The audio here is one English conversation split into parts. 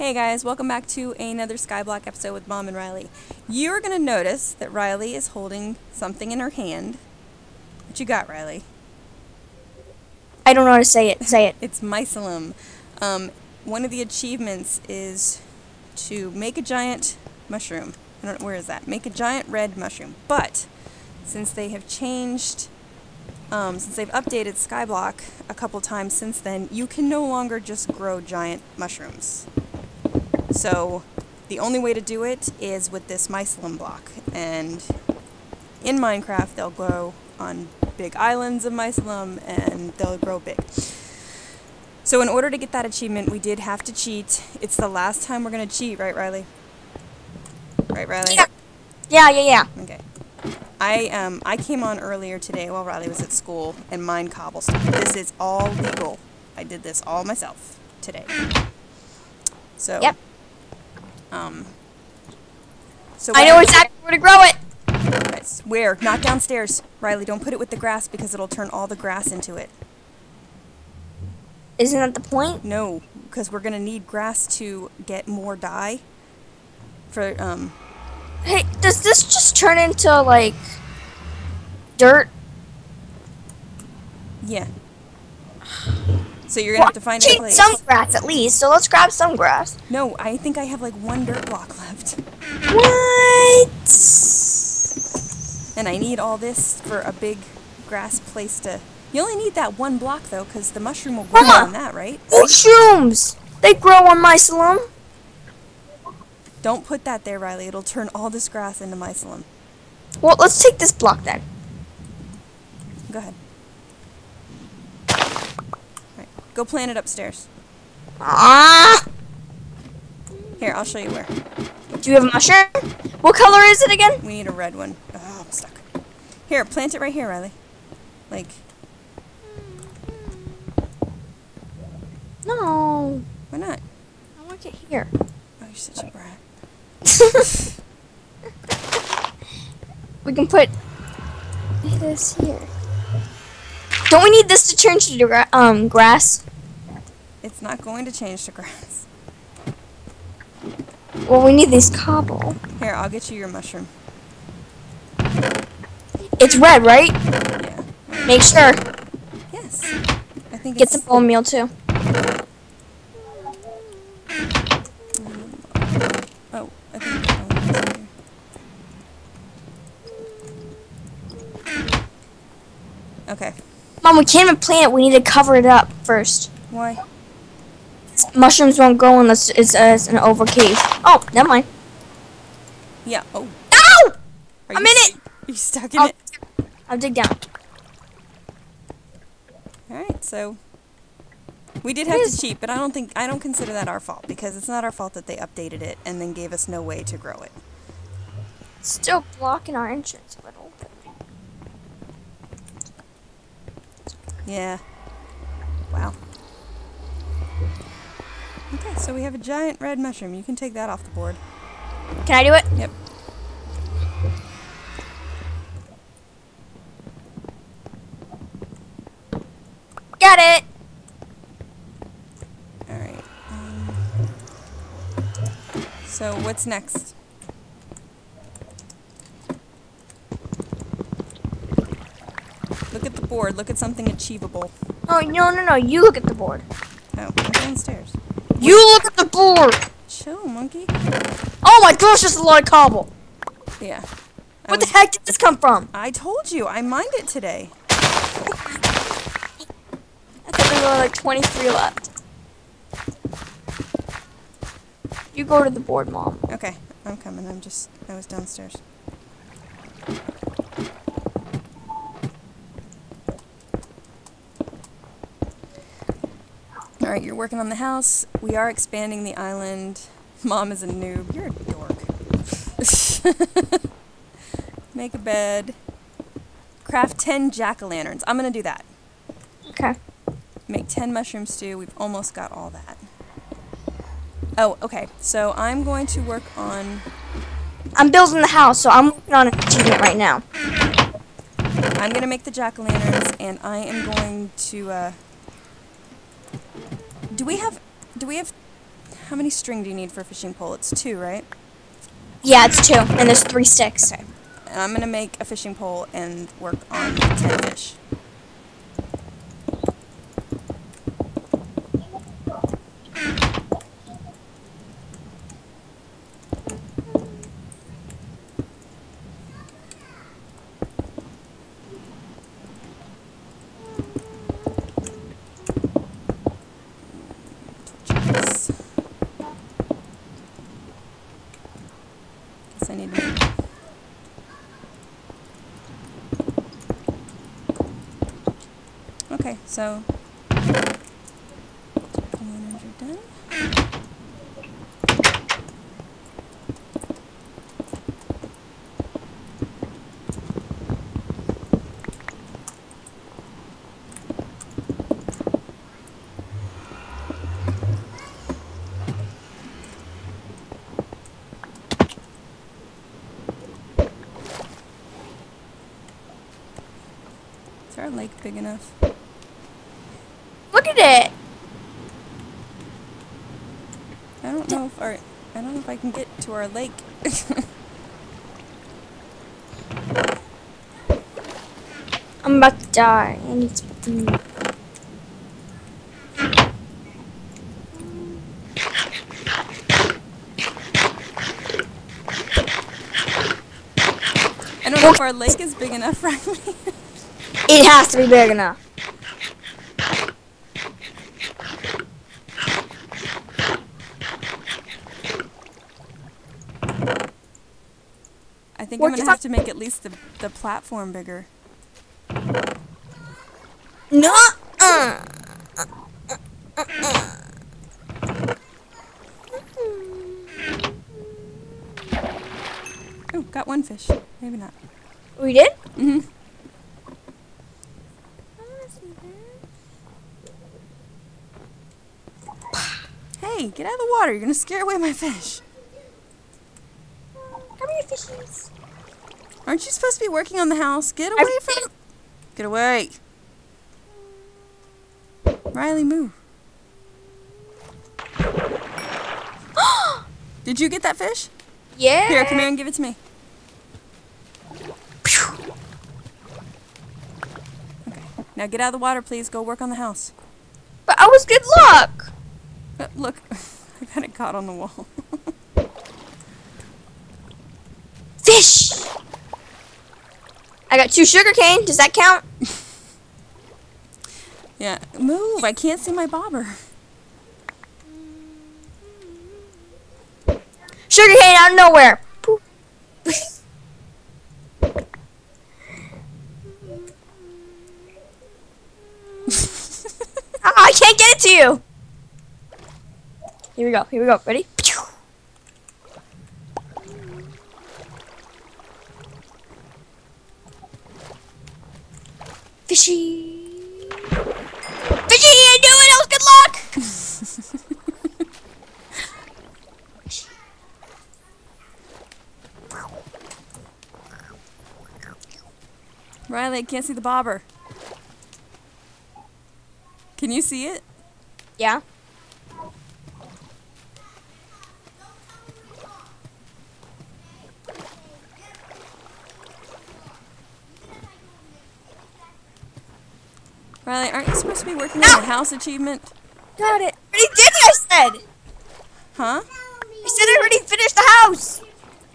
Hey guys, welcome back to another Skyblock episode with Mom and Riley. You're going to notice that Riley is holding something in her hand. What you got, Riley? I don't know how to say it. Say it. It's mycelium. Um, one of the achievements is to make a giant mushroom. I don't know, where is that? Make a giant red mushroom. But, since they have changed, um, since they've updated Skyblock a couple times since then, you can no longer just grow giant mushrooms. So the only way to do it is with this mycelium block. And in Minecraft, they'll grow on big islands of mycelium and they'll grow big. So in order to get that achievement, we did have to cheat. It's the last time we're going to cheat, right, Riley? Right, Riley? Yeah. Yeah, yeah, yeah. Okay. I um I came on earlier today while Riley was at school and mined cobblestone. This is all legal. I did this all myself today. So Yep. Um, so I know exactly where to grow it. Where? Not downstairs. Riley, don't put it with the grass because it'll turn all the grass into it. Isn't that the point? No, because we're gonna need grass to get more dye. For um, Hey, does this just turn into like dirt? yeah. So you're gonna have to find a place. some grass at least. So let's grab some grass. No, I think I have like one dirt block left, What? and I need all this for a big grass place to. You only need that one block though, because the mushroom will grow Mama! on that, right? Mushrooms. They grow on mycelium. Don't put that there, Riley. It'll turn all this grass into mycelium. Well, let's take this block then. Go ahead. Alright, go plant it upstairs. Ah. Here, I'll show you where. Do you have a mushroom? What color is it again? We need a red one. Oh, I'm stuck. Here, plant it right here, Riley. Like, No. why not? I want it here. Oh, you're such a brat. we can put this here. Don't we need this to turn to gra- um grass? It's not going to change to grass. Well, we need this cobble. Here, I'll get you your mushroom. It's red, right? Yeah. Make sure. Yes. I think Get it's... some bone meal too. Oh, I think... Okay. Mom, we can't even plant it. We need to cover it up first. Why? Mushrooms won't grow unless it's, uh, it's an over cave. Oh, never mind. Yeah. Oh. Ow! Are I'm in it! Are you stuck in I'll, it? I'll dig down. Alright, so... We did have to cheat, but I don't think... I don't consider that our fault, because it's not our fault that they updated it and then gave us no way to grow it. It's still blocking our entrance a little Yeah. Wow. Okay, so we have a giant red mushroom. You can take that off the board. Can I do it? Yep. Got it. Alright. Um, so what's next? Look at the board. Look at something achievable. Oh, no, no, no. You look at the board. Oh, I'm downstairs. You look at the board. Chill, monkey. Oh my gosh, there's a lot of cobble. Yeah. I, What the heck did this come from? I told you. I mined it today. I thought there were like 23 left. You go to the board, Mom. Okay, I'm coming. I'm just. I was downstairs. You're working on the house. We are expanding the island. Mom is a noob. You're a dork. Make a bed. Craft 10 jack o' lanterns. I'm gonna do that. Okay. Make 10 mushroom stew. We've almost got all that. Oh, okay. So I'm going to work on. I'm building the house, so I'm working on an achievement right now. I'm gonna make the jack o' lanterns, and I am going to. Uh, do we have? Do we have how many string do you need for a fishing pole? It's two, right? Yeah, it's two, and there's three sticks. Okay. And I'm gonna make a fishing pole and work on ten fish. Torches. Guess I need to make Okay, so. Is our lake big enough? Look at it. I don't know if our I don't know if I can get to our lake. I'm about to die. I need some food. I don't know if our lake is big enough, Riley. It has to be big enough. Think Work I'm gonna have to make at least the the platform bigger. No. Uh. Oh, got one fish. Maybe not. We did? hmm Hey, get out of the water. You're gonna scare away my fish. Come here, fishies. Aren't you supposed to be working on the house? Get away from Get away. Riley, move. Did you get that fish? yeah. Here, come here and give it to me. Okay. Now get out of the water, please. Go work on the house. But I was good luck. Uh, look, I got it caught on the wall. Fish. Got two sugar cane. Does that count? yeah, move. I can't see my bobber. Sugar cane out of nowhere. Ah, I can't get it to you. Here we go. Here we go. Ready? Fishy. Fishy, I knew it. That good luck. Riley, I can't see the bobber. Can you see it? Yeah. Riley, aren't you supposed to be working on the house achievement? Got it. Already did it, I said. Huh? I said I already finished the house.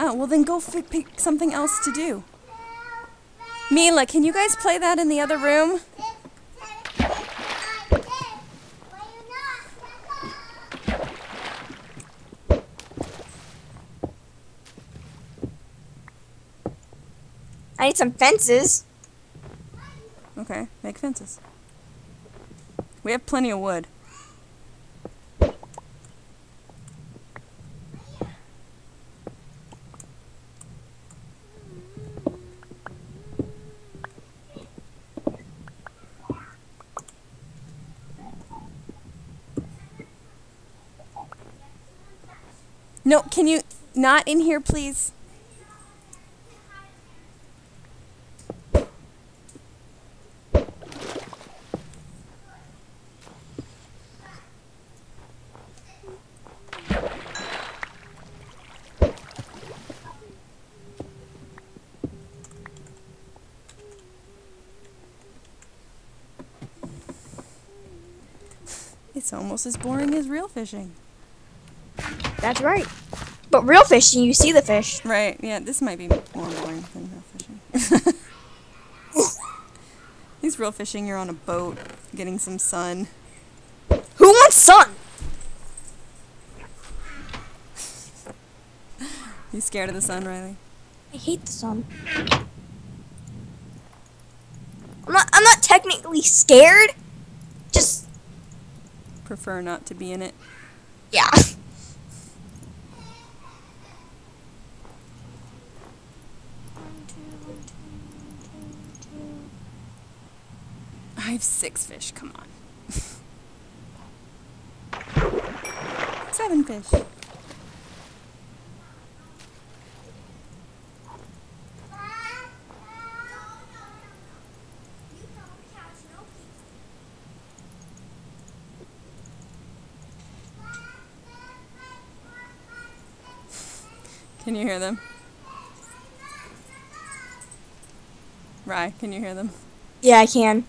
Oh, well then go pick something else to do. Mila, can you guys play that in the other room? I need some fences. Okay, make fences. We have plenty of wood. No, can you not in here, please? It's almost as boring as real fishing. That's right. But real fishing, you see the fish. Right, yeah, this might be more boring than real fishing. These real fishing, you're on a boat, getting some sun. Who wants sun? You scared of the sun, Riley? I hate the sun. I'm not. I'm not technically scared. Prefer not to be in it. yeah. I have six fish, come on. Seven fish. Can you hear them? Rye, can you hear them? Yeah, I can.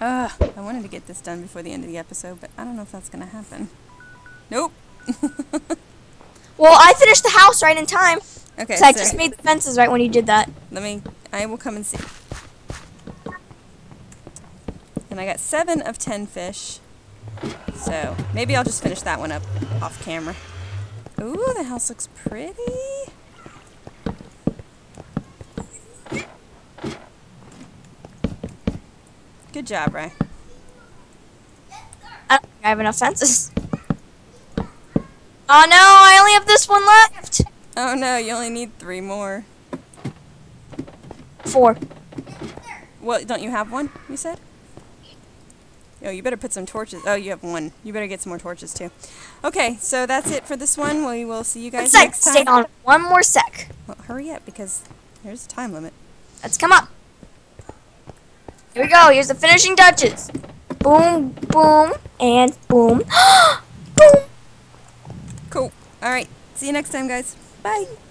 Ugh, I wanted to get this done before the end of the episode, but I don't know if that's gonna happen. Nope. Well, I finished the house right in time. okay, So I just made the fences right when you did that. let me. I will come and see. And I got seven of ten fish. So maybe I'll just finish that one up off camera. Ooh, the house looks pretty. Good job, Ray. I don't think I have enough fences. Oh no, I only have this one left. Oh no, you only need three more. Four. Well, don't you have one? You said. Oh, you better put some torches. Oh, you have one. You better get some more torches too. Okay, so that's it for this one. We will see you guys next Stay on one more sec. Well, hurry up because there's a time limit. Let's come up. Here we go. Here's the finishing touches. Boom, boom, and boom. boom. Cool. All right. See you next time, guys. Bye. Bye.